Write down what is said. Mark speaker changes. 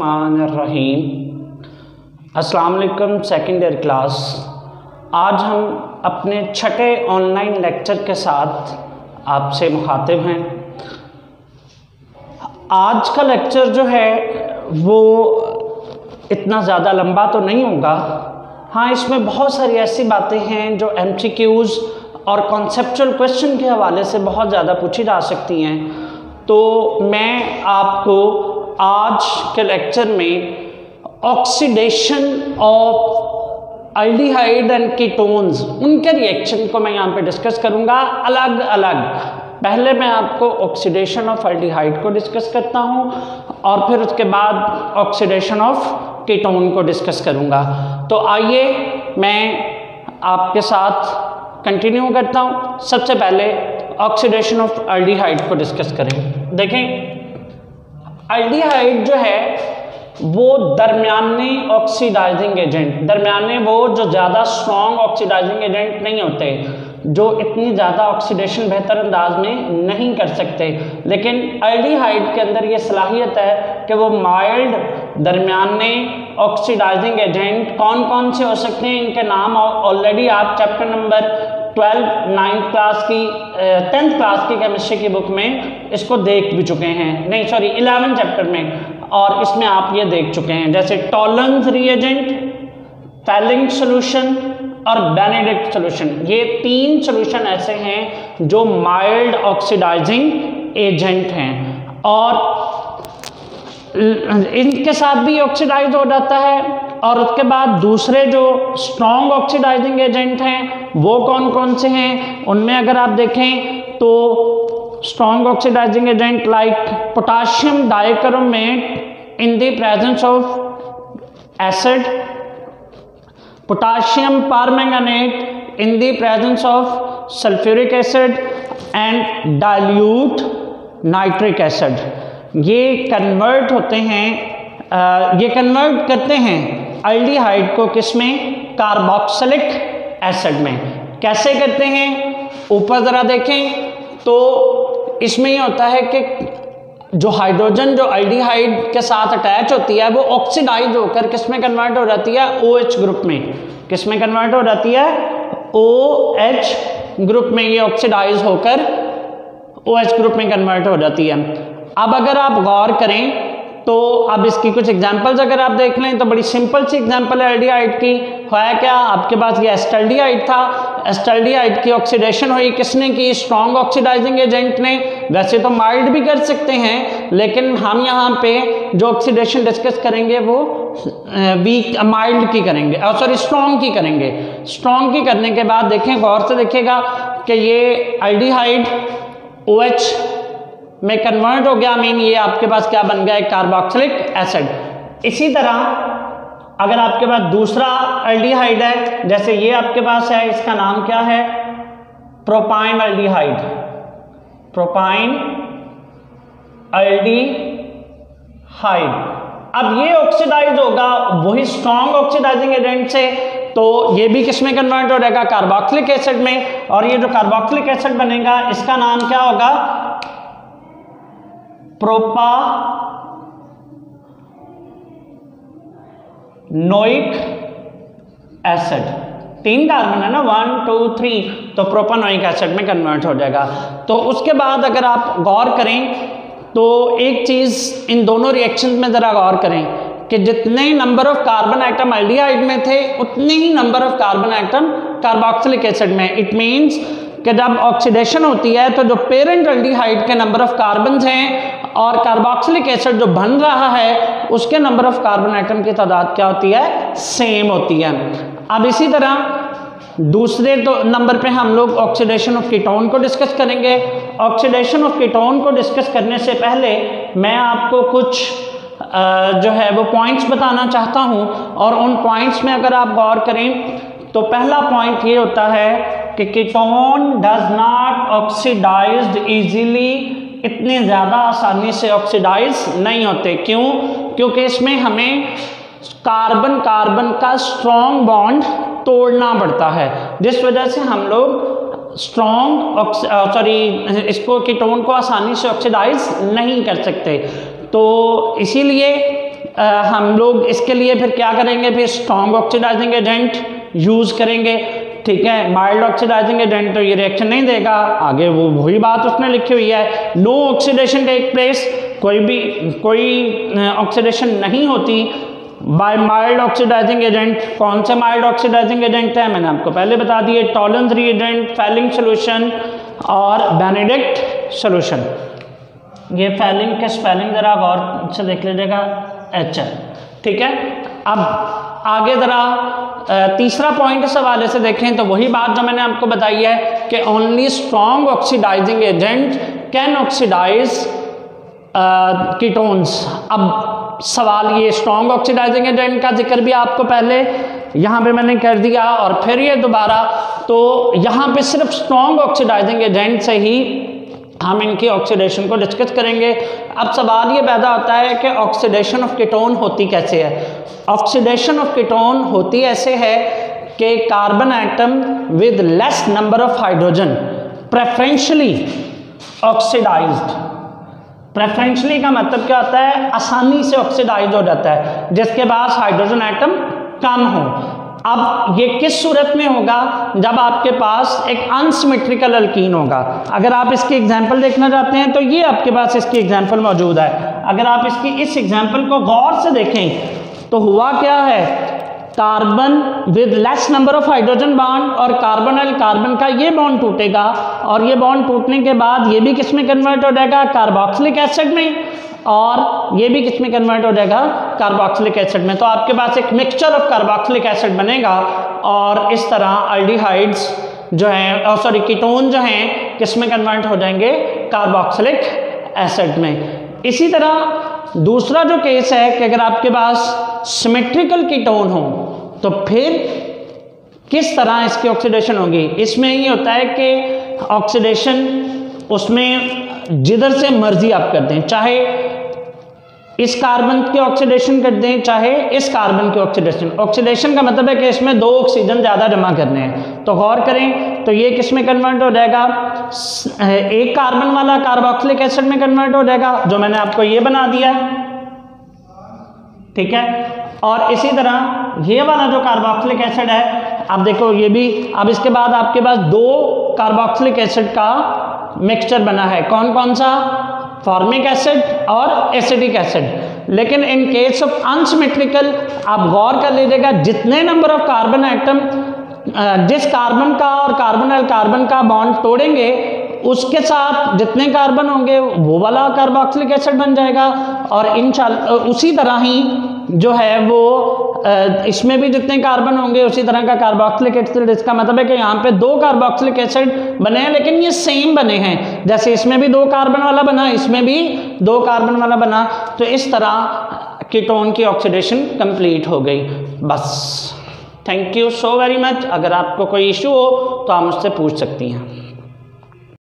Speaker 1: रहीम अस्सलाम वालेकुम second year class आज हम अपने छठे ऑनलाइन लेक्चर के साथ आपसे मुखातिब हैं। आज का लेक्चर जो है, वो इतना ज़्यादा लंबा तो नहीं होगा। हाँ इसमें बहुत सारी ऐसी बातें हैं जो एम और कॉन्सेप्चुअल क्वेश्चन के हवाले से बहुत ज़्यादा पूछी जा सकती हैं। तो मैं आपको आज के लेक्चर में oxidation of aldehyde and ketones उनके रिएक्शन को मैं यहाँ पे डिस्कस करूँगा अलग अलग। पहले मैं आपको ऑक्सीडेशन ऑफ़ अल्डिहाइड को डिस्कस करता हूँ और फिर उसके बाद ऑक्सीडेशन ऑफ़ कीटोन को डिस्कस करूँगा। तो आइए मैं आपके साथ कंटिन्यू करता हूँ। सबसे पहले ऑक्सीडेशन ऑफ़ अल्डिहाइड को डिस्कस करें। देखें। अल्डिहाइड जो है, वो दरमियाने ऑक्सीडाइजिंग एजेंट दरमियाने वो जो ज़्यादा स्ट्रॉन्ग ऑक्सीडाइजिंग एजेंट नहीं होते, जो इतनी ज़्यादा ऑक्सीडेशन बेहतर अंदाज में नहीं कर सकते। लेकिन अल्डिहाइड के अंदर ये सलाहियत है कि वो माइल्ड दरमियाने ऑक्सीडाइजिंग एजेंट कौन कौन से हो सकते हैं, इनके नाम ऑलरेडी आप chapter number twelfth, ninth class की टेंथ क्लास की केमिस्ट्री की बुक में इसको देख भी चुके हैं। नहीं सॉरी इलेवन चैप्टर में। और इसमें आप ये देख चुके हैं, जैसे टॉलन्स रिएजेंट फैलिंग सोल्यूशन और बेनेडिक्ट सोल्यूशन ये तीन सोल्यूशन ऐसे हैं जो माइल्ड ऑक्सीडाइजिंग एजेंट हैं। और इनके साथ भी ऑक्सीडाइज हो जाता है। और उसके बाद दूसरे जो स्ट्रॉन्ग ऑक्सीडाइजिंग एजेंट हैं वो कौन कौन से हैं? उनमें अगर आप देखें तो strong oxidising agent like potassium dichromate in the presence of acid potassium permanganate in the presence of sulphuric acid and dilute nitric acid ये कन्वर्ट होते हैं आ, ये कन्वर्ट करते हैं अल्डीहाइड को किसमें? कार्बोक्सिलिक एसिड में। कैसे करते हैं? ऊपर ज़रा देखें। तो इसमें ये होता है कि जो हाइड्रोजन जो अल्डीहाइड के साथ अटैच होती है, वो ऑक्सीडाइज होकर किसमें कन्वर्ट हो जाती है? ओ OH ग्रुप में। किसमें कन्वर्ट हो जाती है? ओ OH ग्रुप में ये ऑक्सीडाइज होकर ओ OH ग्रुप में कन्वर्ट हो जाती है। अब अगर आप गौर करें तो अब इसकी कुछ एग्जांपल्स अगर आप देख लें तो बड़ी सिंपल सी एग्जांपल है एल्डिहाइड की। है क्या? आपके पास ये एस्टल्डिहाइड था। एस्टल्डिहाइड की ऑक्सीडेशन हुई किसने की? स्ट्रॉन्ग ऑक्सीडाइजिंग एजेंट ने। वैसे तो माइल्ड भी कर सकते हैं, लेकिन हम यहाँ पे जो ऑक्सीडेशन डिस्कस करेंगे, वो वीक माइल्ड की करेंगे। और सॉरी स्ट्रॉन्ग की करेंगे। स्ट्रॉन्ग की करने के बाद देखें, गौर से देखेगा कि ये अल्डिहाइड ओ OH में कन्वर्ट हो गया मीन ये आपके पास क्या बन गया, एक कार्बोक्सिलिक एसिड इसी तरह, अगर आपके पास दूसरा अल्डीहाइड है, जैसे ये आपके पास है, इसका नाम क्या है? प्रोपाइन अल्डीहाइड प्रोपाइन अल्डीहाइड अब ये ऑक्सीडाइज होगा, वही स्ट्रॉन्ग ऑक्सीडाइजिंग एजेंट से तो ये भी किसमें कन्वर्ट हो जाएगा? कार्बोक्सिलिक एसिड में. और ये जो कार्बोक्सिलिक एसिड बनेगा, इसका नाम क्या होगा? प्रोपा, नोइक, एसिड। तीन कार्बन है ना वन टू थ्री तो प्रोपानोइक एसिड में कन्वर्ट हो जाएगा। तो उसके बाद अगर आप गौर करें तो एक चीज़ इन दोनों रिएक्शन में ज़रा गौर करें कि जितने number of carbon atom aldehyde में थे, उतने ही number of carbon atom carboxylic acid में। इट मींस कि जब ऑक्सीडेशन होती है तो जो पेरेंट अल्डिहाइड के नंबर ऑफ़ कार्बन हैं और कार्बोक्सिलिक एसिड जो बन रहा है, उसके नंबर ऑफ़ कार्बन आइटम की तादाद क्या होती है? सेम होती है। अब इसी तरह, दूसरे तो नंबर पे हम लोग ऑक्सीडेशन ऑफ़ कीटोन को डिस्कस करेंगे। ऑक्सीडेशन ऑफ़ कीटोन को डिस्कस करने से पहले, मैं आपको कुछ जो है वो पॉइंट्स बताना चाहता हूँ। और उन पॉइंट्स में अगर आप गौर करें तो पहला पॉइंट ये होता है कि ketone does not oxidised easily इतने ज़्यादा आसानी से ऑक्सीडाइज नहीं होते। क्यों? क्योंकि इसमें हमें कार्बन कार्बन का स्ट्रॉन्ग बॉन्ड तोड़ना पड़ता है। जिस वजह से हम लोग स्ट्रॉन्ग सॉरी इसको कीटोन को आसानी से ऑक्सीडाइज नहीं कर सकते। तो इसीलिए हम लोग इसके लिए फिर क्या करेंगे? फिर स्ट्रॉन्ग ऑक्सीडाइजिंग एजेंट यूज़ करेंगे। ठीक है माइल्ड ऑक्सीडाइजिंग एजेंट तो ये रिएक्शन नहीं देगा। आगे वो वही बात उसने लिखी हुई है। नो ऑक्सीडेशन टेक प्लेस कोई भी, कोई ऑक्सीडेशन नहीं होती। बाय माइल्ड ऑक्सीडाइजिंग एजेंट कौन से माइल्ड ऑक्सीडाइजिंग एजेंट है? मैंने आपको पहले बता दिए टॉलेंस रिएजेंट फैलिंग सोल्यूशन और बेनेडिक्ट सोल्यूशन ये फैलिंग के स्पेलिंग ज़रा गौर से देख लीजिएगा एच ठीक है? अब आगे ज़रा तीसरा पॉइंट इस हवाले से देखें तो वही बात जो मैंने आपको बताई है कि only strong oxidising agent can oxidise ketones अब सवाल ये स्ट्रॉन्ग ऑक्सीडाइजिंग एजेंट का ज़िक्र भी आपको पहले यहाँ पे मैंने कर दिया और फिर ये दोबारा तो यहाँ पे सिर्फ़ स्ट्रॉन्ग ऑक्सीडाइजिंग एजेंट से ही हम इनकी ऑक्सीडेशन को डिस्कस करेंगे। अब सवाल ये पैदा होता है कि ऑक्सीडेशन ऑफ़ कीटोन होती कैसे है? ऑक्सीडेशन ऑफ़ कीटोन होती ऐसे है कि carbon atom with less number of hydrogen preferentially oxidised preferentially का मतलब क्या होता है? आसानी से ऑक्सीडाइज हो जाता है, जिसके पास हाइड्रोजन एटम कम हो। अब ये किस सूरत में होगा जब आपके पास एक अनसिमेट्रिकल अल्कीन होगा? अगर आप इसकी एग्जांपल देखना चाहते हैं तो ये आपके पास इसकी एग्जांपल मौजूद है। अगर आप इसकी इस एग्जांपल को गौर से देखें तो हुआ क्या है? Carbon with less number of hydrogen bond और कार्बन एल कार्बन का ये बॉन्ड टूटेगा। और ये बॉन्ड टूटने के बाद ये भी किसमें कन्वर्ट हो जाएगा? कार्बोक्सिलिक एसिड में। और ये भी किसमें कन्वर्ट हो जाएगा? कार्बोक्सिलिक एसिड में। तो आपके पास एक मिक्सचर ऑफ़ कार्बोक्सिलिक एसिड बनेगा और इस तरह अल्डिहाइड्स जो हैं सॉरी कीटोन जो हैं, किसमें कन्वर्ट हो जाएँगे? कार्बोक्सिलिक एसिड में। इसी तरह दूसरा जो केस है कि अगर आपके पास सिमेट्रिकल कीटोन हो तो फिर किस तरह इसकी ऑक्सीडेशन होगी? इसमें ये होता है कि ऑक्सीडेशन उसमें जिधर से मर्ज़ी आप कर दें, चाहे इस कार्बन के ऑक्सीडेशन कर दें, चाहे इस कार्बन के ऑक्सीडेशन ऑक्सीडेशन का मतलब है कि इसमें दो ऑक्सीजन ज़्यादा जमा करने हैं। तो गौर करें तो ये किसमें कन्वर्ट हो जाएगा? एक कार्बन वाला कार्बोक्सिलिक एसिड में कन्वर्ट हो जाएगा, जो मैंने आपको ये बना दिया है। ठीक है? और इसी तरह ये वाला जो कार्बोक्सिलिक एसिड है, आप देखो ये भी, अब इसके बाद आपके पास दो कार्बोक्सिलिक एसिड का मिक्सचर बना है। कौन कौन सा? फॉर्मिक एसिड और एसिडिक एसिड। लेकिन इन केस ऑफ़ अनसिमेट्रिकल आप गौर कर लीजिएगा, जितने नंबर ऑफ़ कार्बन आइटम जिस कार्बन का और कार्बन एल कार्बन का बॉन्ड तोड़ेंगे, उसके साथ जितने कार्बन होंगे, वो वाला कार्बोक्सिलिक एसिड बन जाएगा। और इन उसी तरह ही जो है वो इसमें भी जितने कार्बन होंगे उसी तरह का कार्बोक्सिलिक एसिड इसका मतलब है कि यहाँ पे दो कार्बोक्सिलिक एसिड बने हैं, लेकिन ये सेम बने हैं। जैसे इसमें भी दो कार्बन वाला बना, इसमें भी दो कार्बन वाला बना तो इस तरह कीटोन की ऑक्सीडेशन कंप्लीट हो गई। बस। Thank you so very much अगर आपको कोई इशू हो तो आप मुझसे पूछ सकती हैं।